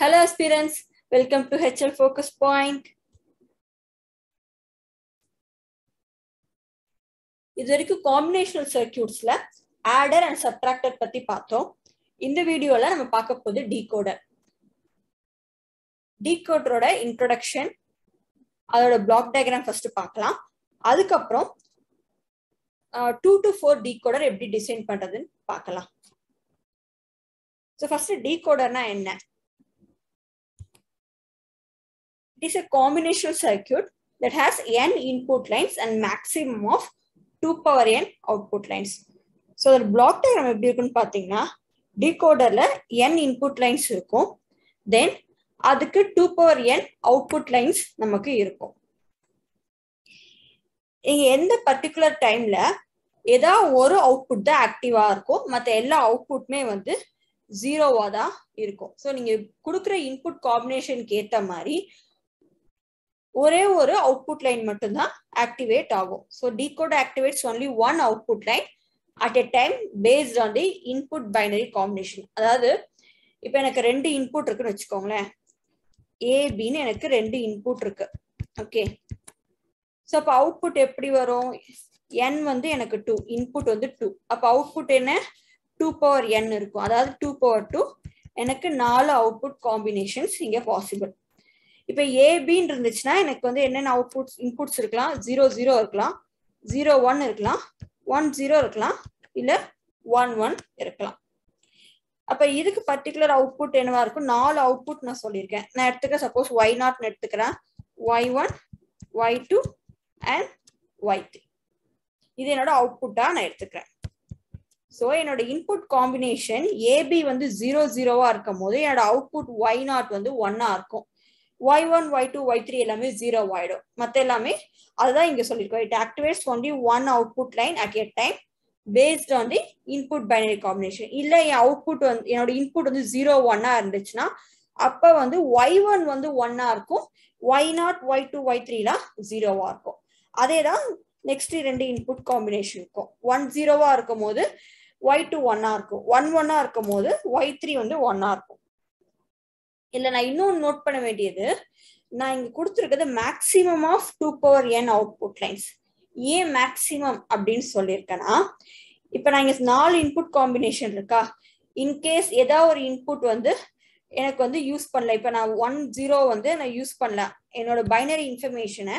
Hello aspirants, welcome to HL Focus Point. இது வரைக்கும் combinational சர்க்கியூட்ஸ்ல ஆடர் அண்ட் சப்ட்ராக்டர் பத்தி பார்த்தோம். இந்த வீடியோல நம்ம பார்க்க போகுது டீகோடர் டீகோடரோட இன்ட்ரொடக்ஷன் அதோட பிளாக் டயக்ராம் ஃபர்ஸ்ட் பார்க்கலாம். அதுக்கப்புறம் டூ டு ஃபோர் டீகோடர் எப்படி டிசைன் பண்றதுன்னு பார்க்கலாம். ஸோ ஃபர்ஸ்ட் டீகோடர்னா என்ன? It is a combinational circuit that has n input lines and maximum of 2 power n output lines. So அதில் பிளாக் டயக்ராம் எப்படி இருக்குன்னு பார்த்தீங்கன்னா டிகோடர்ல என் இன்புட் லைன்ஸ் இருக்கும். தென் அதுக்கு two power n output lines நமக்கு இருக்கும். இங்க எந்த பர்டிகுலர் டைம்ல ஏதாவது ஒரு அவுட்புட் தான் ஆக்டிவா இருக்கும். மற்ற எல்லா அவுட்புட்மே வந்து ஜீரோவா தான் இருக்கும். ஸோ நீங்க கொடுக்குற இன்புட் காம்பினேஷனுக்கு ஏற்ற மாதிரி ஒரே ஒரு அவுட்புட் லைன் மட்டும்தான் ஆக்டிவேட் ஆகும். So decode activates only one output line at a time based on the input binary combination அதாவது இப்போ எனக்கு ரெண்டு இன்புட் இருக்குன்னு வச்சுக்கோங்களேன். ஏபின்னு எனக்கு ரெண்டு இன்புட் இருக்கு. ஓகே ஸோ அப்போ அவுட்புட் எப்படி வரும்? என் வந்து எனக்கு டூ இன்புட் வந்து டூ அப்போ அவுட்புட் என்ன? டூ பவர் என் இருக்கும். அதாவது டூ பவர் டூ எனக்கு நாலு அவுட்புட் காம்பினேஷன்ஸ் இங்கே பாசிபிள் இப்போ ஏபின்னு இருந்துச்சுன்னா எனக்கு வந்து என்னென்ன அவுட்புட்ஸ் இன்புட்ஸ் இருக்கலாம்? ஜீரோ ஜீரோ இருக்கலாம். ஜீரோ ஒன் இருக்கலாம். ஒன் ஜீரோ இருக்கலாம். இல்லை ஒன் ஒன் இருக்கலாம். அப்போ இதுக்கு பர்டிகுலர் அவுட்புட் என்னவா இருக்கும்? நாலு அவுட்புட் நான் சொல்லியிருக்கேன். நான் எடுத்துக்க சப்போஸ் ஒய் நாட்னு எடுத்துக்கிறேன். Y one Y two and Y three இது என்னோட அவுட்புட்டாக நான் எடுத்துக்கிறேன். ஸோ என்னோட இன்புட் காம்பினேஷன் ஏபி வந்து ஜீரோ ஜீரோவா இருக்கும் போது என்னோட அவுட்புட் ஒய் நாட் வந்து ஒன்னா இருக்கும். Y one Y two Y three எல்லாமே ஜீரோ ஆயிடும். மற்ற எல்லாமே அதுதான் இங்க சொல்லியிருக்கோம். It activates only one output line at a time based on the input binary combination இல்ல என் அவுட்புட் வந்து என்னோட இன்புட் வந்து ஜீரோ ஒன்னா இருந்துச்சுன்னா அப்ப வந்து ஒய் ஒன் வந்து ஒன்னா இருக்கும். Y naught Y two Y த்ரீலாம் ஜீரோவா இருக்கும். அதே தான் நெக்ஸ்ட் ரெண்டு இன்புட் காம்பினேஷன் இருக்கும் ஒன் ஜீரோவா இருக்கும் போது ஒய் டூ ஒன்னா இருக்கும். ஒன் ஒன்னா இருக்கும் போது ஒய் த்ரீ வந்து ஒன்னா இருக்கும். இல்ல நான் இன்னொன்று நோட் பண்ண வேண்டியது. நான் இங்க கொடுத்துருக்கிறது maximum of two power n output lines ஏன் மேக்சிமம் அப்படின்னு சொல்லியிருக்கேன்னா இப்போ நான் இங்க நாலு இன்புட் காம்பினேஷன் இருக்கா? இன்கேஸ் ஏதாவது ஒரு இன்புட் வந்து எனக்கு வந்து யூஸ் பண்ணல. இப்போ நான் ஒன் ஜீரோ வந்து நான் யூஸ் பண்ணல. என்னோட பைனரி இன்ஃபர்மேஷனை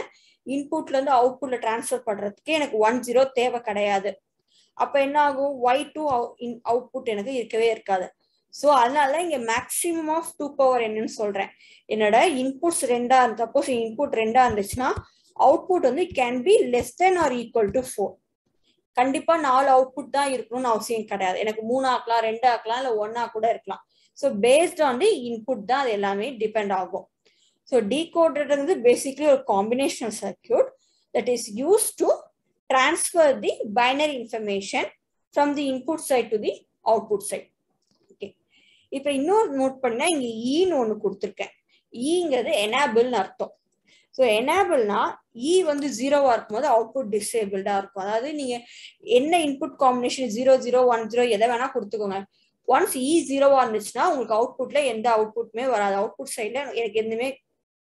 இன்புட்ல இருந்து அவுட்புட்ல டிரான்ஸ்ஃபர் பண்றதுக்கு எனக்கு ஒன் ஜீரோ தேவை கிடையாது. அப்ப என்ன ஆகும்? ஒய் டூ அவுட்புட் எனக்கு இருக்கவே இருக்காது. ஸோ அதனால இங்க மேக்சிமம் ஆஃப் டூ பவர் என்னன்னு சொல்றேன். என்னோட இன்புட்ஸ் ரெண்டா சப்போஸ் இன்புட் ரெண்டா இருந்துச்சுன்னா அவுட்புட் வந்து can be less than or equal to four கண்டிப்பா நாலு அவுட்புட் தான் இருக்கணும்னு அவசியம் கிடையாது. எனக்கு மூணு ஆக்கலாம் ரெண்டு ஆக்கலாம் இல்லை ஒன்னா கூட இருக்கலாம். So based on the input தான் அது எல்லாமே டிபெண்ட் ஆகும். ஸோ டீகோடர்ன்றது பேசிக்லி ஒரு combination circuit that is use to transfer the binary information from the input side to the output side இப்ப இன்னொரு நோட் பண்ணா இங்க e ஈன்னு ஒண்ணு கொடுத்துருக்கேன். ஈங்கிறது e எனாபிள்னு அர்த்தம். ஸோ எனாபிள்னா இ வந்து ஜீரோவா இருக்கும்போது அவுட்புட் டிசேபிள்டா இருக்கும். அதாவது நீங்க என்ன input combination zero zero one zero எதை வேணா கொடுத்துக்கோங்க. ஒன்ஸ் இ ஜீரோவா இருந்துச்சுன்னா உங்களுக்கு அவுட்புட்ல எந்த அவுட்புட்மே வராது. அவுட்புட் சைட்ல எனக்கு எதுவுமே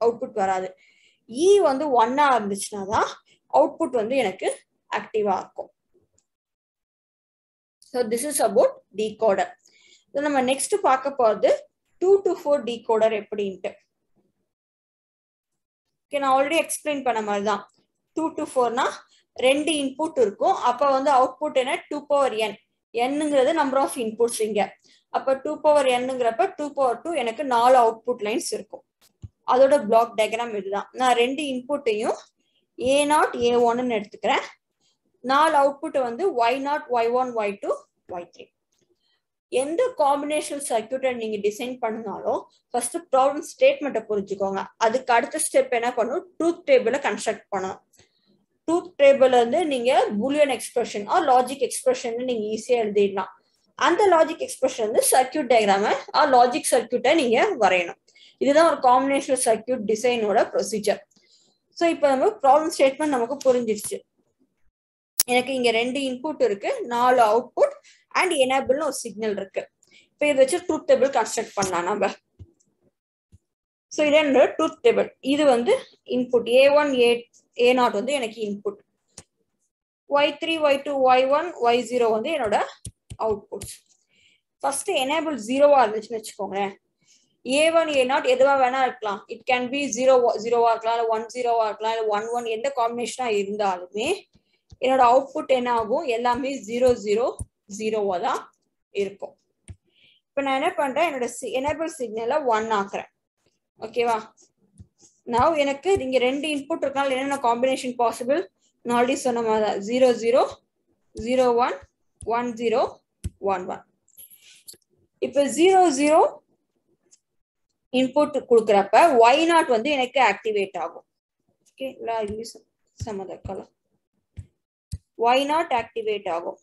அவுட்புட் வராது. இ வந்து ஒன்னா இருந்துச்சுன்னா தான் அவுட்புட் வந்து எனக்கு ஆக்டிவா இருக்கும். So this is about decoder நம்ம நெக்ஸ்ட் பார்க்க போறது டூ டு ஃபோர் டீகோடர் எப்படின்ட்டு. ஓகே நான் ஆல்ரெடி எக்ஸ்பிளைன் பண்ண மாதிரி தான் டூ டு ஃபோர்னா ரெண்டு இன்புட் இருக்கும். அப்போ வந்து அவுட்புட் என்ன? டூ பவர் என் என்னங்கிறது நம்பர் ஆஃப் இன்புட்ஸ் இங்க. அப்போ டூ பவர் என்னங்கிறப்ப டூ பவர் டூ எனக்கு நாலு அவுட்புட் லைன்ஸ் இருக்கும். அதோட பிளாக் டயக்ராம் இதுதான். நான் ரெண்டு இன்புட்டையும் ஏ நாட் ஏ ஒன்னு எடுத்துக்கிறேன். நாலு அவுட்புட் வந்து Y naught Y one Y two Y three எந்த காம்பினேஷன் சர்க்கியூட்டை நீங்க டிசைன் பண்ணாலும் ஃபர்ஸ்ட் ப்ராப்ளம் ஸ்டேட்மெண்ட்டை புரிஞ்சுக்கோங்க. அதுக்கு அடுத்த ஸ்டெப் என்ன பண்ணும் ட்ரூத் டேபிளை கன்ஸ்ட்ரக்ட் பண்ணணும். ட்ரூத் டேபிள் வந்து நீங்க Boolean expression or logic expression நீங்க ஈஸியா எழுதிடலாம். அந்த லாஜிக் எக்ஸ்பிரஷன் வந்து சர்க்கியூட் டயக்ராம ஆர் லாஜிக் சர்க்கியூட்டை நீங்க வரையணும். இதுதான் ஒரு காம்பினேஷன் சர்க்கியூட் டிசைனோட ப்ரொசீஜர் ஸோ இப்போ நம்ம ப்ராப்ளம் ஸ்டேட்மெண்ட் நமக்கு புரிஞ்சிருச்சு. எனக்கு இங்க ரெண்டு இன்புட் இருக்கு நாலு அவுட்புட் அண்ட் எனேபிள்னு ஒரு சிக்னல் இருக்கு. இப்போ இதை வச்சு ட்ரூத் டேபிள் கன்ஸ்ட்ரக்ட் பண்ணலாம் நம்ம. ஸோ இது என்னோட ட்ரூத் டேபிள் இது வந்து input A one A A naught வந்து எனக்கு input Y three Y two Y one Y zero வந்து என்னோட அவுட்புட் ஃபர்ஸ்ட் எனேபிள் ஜீரோவா இருந்துச்சுன்னு வச்சுக்கோங்களேன். ஏ ஒன் ஏ நாட் எதுவா வேணா இருக்கலாம். இட் கேன் பி ஜீரோ ஜீரோவா இருக்கலாம் இல்லை ஒன் ஜீரோவா இருக்கலாம் இல்லை ஒன் ஒன் எந்த காம்பினேஷனா இருந்தாலுமே என்னோட அவுட்புட் என்ன ஆகும்? எல்லாமே ஜீரோ ஜீரோ ஜீரோவா தான் இருக்கும். இப்போ நான் என்ன பண்றேன்? என்னோட எனேபிள் சிக்னலை ஒன் ஆக்குறேன். ஓகேவா நான் எனக்கு இங்க ரெண்டு இன்புட் இருக்கனால என்னென்ன காம்பினேஷன் பாசிபிள் நான் ஆல்ரெடி சொன்ன மாதிரி தான் zero zero zero one one zero one one இப்போ ஜீரோ ஜீரோ இன்புட் கொடுக்குறப்ப ஒய் நாட் வந்து எனக்கு ஆக்டிவேட் ஆகும். ஓகே சம்மதக்கலாம் கலர் ஒய் நாட் ஆக்டிவேட் ஆகும்.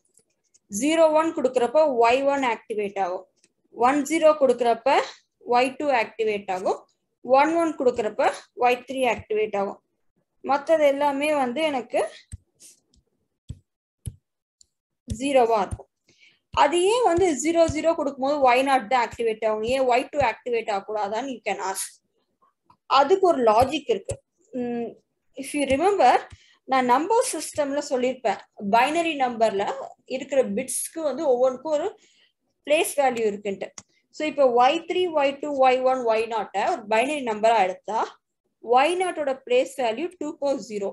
ஜீரோ ஒன் கொடுக்குறப்ப ஒய் ஒன் ஆக்டிவேட் ஆகும். ஒன் ஜீரோ கொடுக்குறப்ப ஒய் டூ ஆக்டிவேட் ஆகும். ஒன் ஒன் கொடுக்குறப்ப ஒய் த்ரீ ஆக்டிவேட் ஆகும். மற்றது எல்லாமே வந்து எனக்கு ஜீரோவா இருக்கும். அது ஏன் வந்து ஜீரோ ஜீரோ கொடுக்கும்போது ஒய் நாட் தான் ஆக்டிவேட் ஆகும்? ஏன் ஒய் டூ ஆக்டிவேட் ஆகக்கூடாதான்னு யூ கேன் ஆஸ்க் அதுக்கு ஒரு லாஜிக் இருக்கு. இஃப் யூ ரிமெம்பர் நான் நம்பர் சிஸ்டம்ல சொல்லியிருப்பேன் பைனரி நம்பர்ல இருக்கிற பிட்ஸ்க்கு வந்து ஒவ்வொன்றுக்கும் ஒரு பிளேஸ் வேல்யூ இருக்குன்ட்டு. ஸோ இப்போ Y three Y two Y one Y நாட்டை ஒரு பைனரி நம்பரா எடுத்தா ஒய் நாட்டோட place value two power zero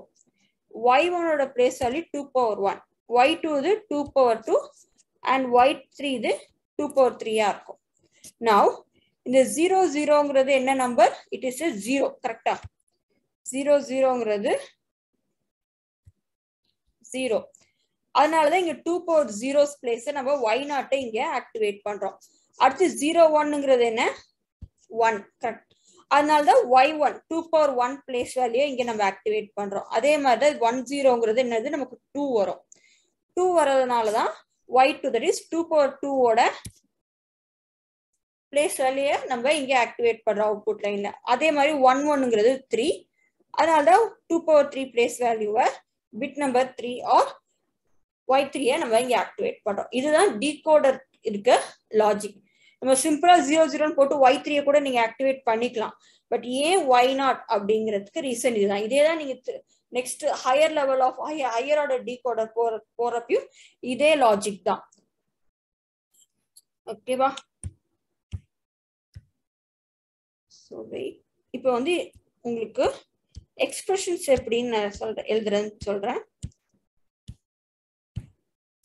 Y ஒனோட place value two power one Y two இது two power two and Y three இது two power த்ரீயா இருக்கும். நவ் இந்த ஜீரோ ஜீரோங்கிறது என்ன number it is a zero கரெக்டா ஜீரோ ஜீரோங்கிறது ஜீரோ அதனாலதான் இங்க டூ பவர் ஜீரோஸ் பிளேஸ் நம்ம ஒய் நாட்டை இங்க ஆக்டிவேட் பண்றோம். அடுத்து ஜீரோ ஒன்னுங்கிறது என்ன? ஒன் கரெக்ட் அதனாலதான் Y one two power one place value இங்க நம்ம ஆக்டிவேட் பண்றோம். அதே மாதிரிதான் ஒன் ஜீரோங்கிறது என்னது? நமக்கு டூ வரும். Two வர்றதுனாலதான் why two that is two power டூவோட பிளேஸ் வேல்யூ நம்ம இங்க ஆக்டிவேட் பண்றோம் அவுட்புட் லைன்ல அதே மாதிரி ஒன் ஒன்னுங்கிறது த்ரீ அதனாலதான் டூ பவர் த்ரீ பிளேஸ் வேல்யூவை bit number three or Y த்ரீயை நம்ம இங்கே ஆக்டிவேட் பண்ணுறோம் இதுதான் டீகோடர் இருக்க லாஜிக் நம்ம சிம்பிளா ஜீரோ ஜீரோன்னு போட்டு ஒய் த்ரீயை கூட நீங்க ஆக்டிவேட் பண்ணிக்கலாம். பட் ஏன் ஒய் நாட் அப்படிங்கிறதுக்கு ரீசன் இதுதான். இதே தான் நீங்க next higher level of higher ஹையரோட decoder போற போறப்பையும் இதே லாஜிக் தான். ஓகேவா ஸோ இப்போ வந்து உங்களுக்கு எக்ஸ்பிரஷன்ஸ் எப்படின்னு நான் சொல்றேன். எழுதுறேன்னு சொல்றேன்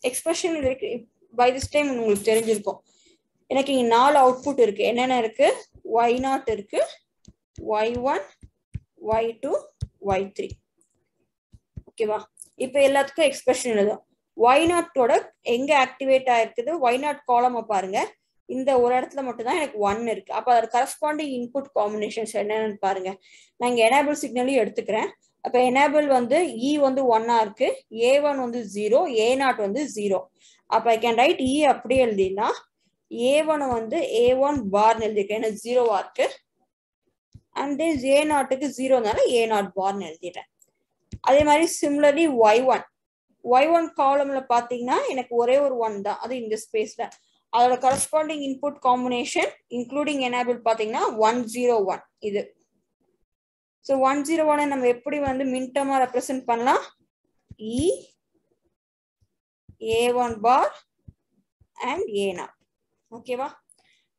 எக்ஸ்பிரஷன் பை திஸ் டைம் உங்களுக்கு தெரிஞ்சிருக்கும். எனக்கு இங்க நாலு அவுட்புட் இருக்கு. என்னென்ன இருக்கு? ஒய் நாட் இருக்கு. Y one Y two Y three ஓகேவா? இப்போ எல்லாத்துக்கும் எக்ஸ்பிரஷன் எழுதும் ஒய் நாட்டோட எங்க ஆக்டிவேட் ஆயிருக்குது? ஒய் நாட் காலமை பாருங்க. இந்த ஒரு இடத்துல மட்டும்தான் எனக்கு ஒன் இருக்கு. அப்போ அதோட கரஸ்பாண்டிங் இன்புட் காம்பினேஷன்ஸ் என்னன்னு பாருங்க. நான் இங்க எனேபிள் சிக்னலையும் எடுத்துக்கிறேன். அப்போ எனேபிள் வந்து இ வந்து ஒன்னா இருக்கு. ஏ ஒன் வந்து ஜீரோ ஏ நாட் வந்து ஜீரோ அப்போ ஐ கேன் ரைட் இ அப்படியே எழுதினா ஏ ஒன் வந்து ஏ ஒன் பார்னு எழுதிருக்கேன் ஏன்னா ஜீரோவா இருக்கு. அண்ட் தென் ஏ நாட்டுக்கு ஜீரோனால ஏ நாட் பார்னு எழுதிட்டேன். அதே மாதிரி similarly Y one Y one காலம்ல பாத்தீங்கன்னா எனக்கு ஒரே ஒரு ஒன் தான். அது இந்த ஸ்பேஸ்ல அதோட corresponding input combination including enable பாத்தீங்கன்னா ஒன் ஜீரோ ஒன் இது. ஸோ ஒன் ஜீரோ ஒனை நம்ம எப்படி வந்து மின்டமா ரெப்ரசென்ட் பண்ணலாம்? E A one bar and A naught ஓகேவா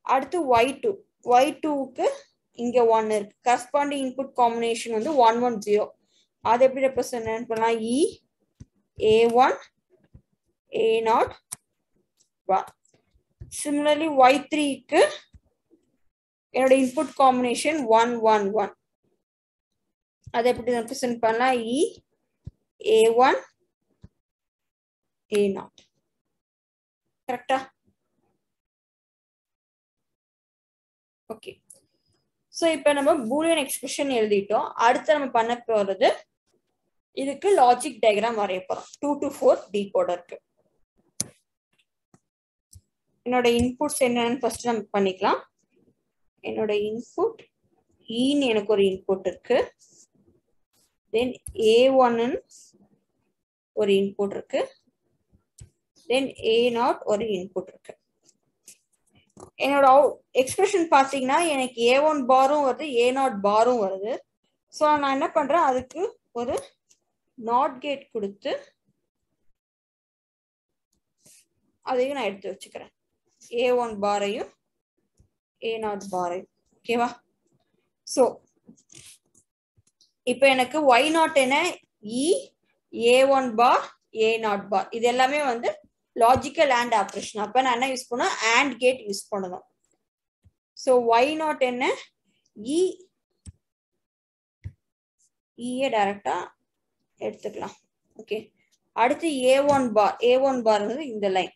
அடுத்து ஒய் டூ ஒய் டூக்கு இங்க ஒன் இருக்கு. கரஸ்பாண்டிங் இன்புட் காம்பினேஷன் வந்து ஒன் ஒன் ஜீரோ அது எப்படி ரெப்ரசென்ட் பண்ணலாம் E A one A naught bar similarly Y த்ரீக்கு என்னோட input combination one one one அதை எப்படி ரெப்ரசென்ட் பண்ணலாம்? E A one A naught கரெக்டா ஓகே ஸோ இப்போ நம்ம பூலியன் எக்ஸ்பிரஷன் எழுதிட்டோம். அடுத்து நம்ம பண்ண போகிறது இதுக்கு லாஜிக் டயக்ராம் வரைய போறோம். டூ டு ஃபோர் டீகோடருக்கு என்னோட இன்புட்ஸ் என்னன்னு ஃபர்ஸ்ட் நம்ம பண்ணிக்கலாம். என்னோட இன்புட் ஈன்னு e எனக்கு ஒரு இன்புட் இருக்கு. தென் ஏ ஒன்னு ஒரு இன்புட் இருக்கு. தென் ஏ நாட் ஒரு இன்புட் இருக்கு. என்னோட எக்ஸ்பிரஷன் பார்த்தீங்கன்னா எனக்கு ஏ ஒன் பாரும் வருது ஏ நாட் பாரும் வருது. ஸோ நான் என்ன பண்றேன் அதுக்கு ஒரு நாட் கேட் கொடுத்து அதையும் நான் எடுத்து வச்சுக்கிறேன். ஏ ஒன் பாரையும் ஏ நாட் பாரையும் ஓகேவா ஸோ இப்போ எனக்கு ஒய் நாட் என்ன இ A one bar A not பார் இது எல்லாமே வந்து லாஜிக்கல் அண்ட் ஆப்ரேஷன் அப்போ நான் என்ன யூஸ் பண்ணுவேன் அண்ட் கேட் யூஸ் பண்ணணும். ஸோ ஒய் நாட் என்ன இ இஏ டைரக்டா எடுத்துக்கலாம். ஓகே அடுத்து ஏ ஒன் பார் ஏ ஒன் பார் இந்த line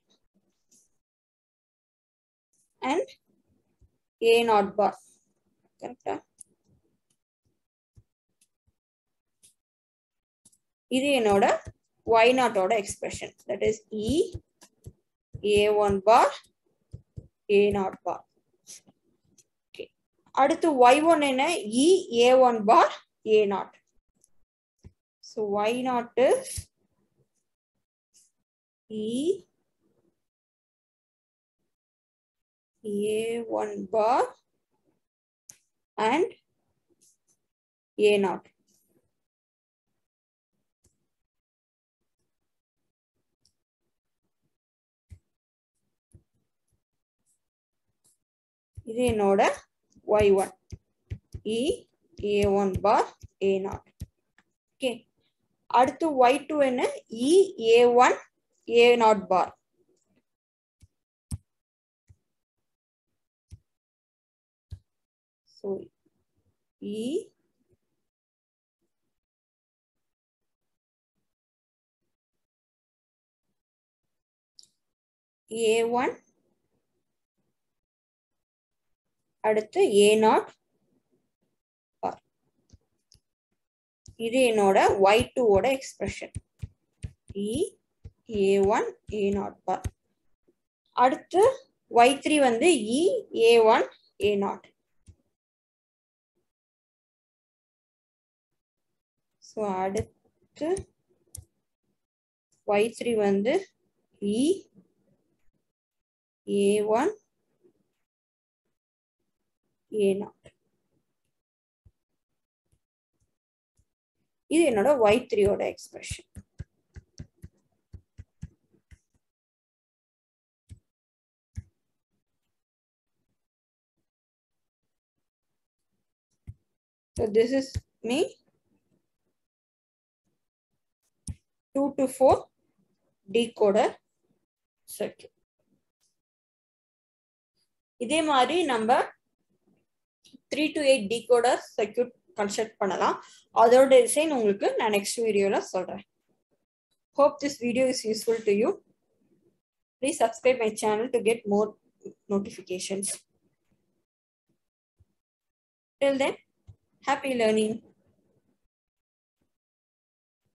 and a naught bar. கரெக்டா இது என்னோட y நாட்டோட expression that is e a1 bar a naught bar அடுத்து y1 என்ன? E a1 bar a naught so y not is e A1 bar and A0. இது என்னோட Y1. E, A1 bar, A0. Okay. அடுத்து Y2 என்ன? E, A1, A0 bar. So E. A1 அடுத்து A0 பார் இது என்னோட Y2 ஓட expression E A1 A0 பார் அடுத்து Y3 வந்து E A1 A0 ஸோ அடுத்து ஒய் த்ரீ வந்து E A one A not இது என்னோட ஒய் த்ரீயோட expression So this is me. 2 to 4 decoder circuit. இதே மாதிரி நம்ம three to eight decoder circuit construct பண்ணலாம் அதோட டிசைன் உங்களுக்கு நான் நெக்ஸ்ட் வீடியோவில் சொல்கிறேன் hope this video is useful to you please subscribe my channel to get more notifications Till then, happy learning.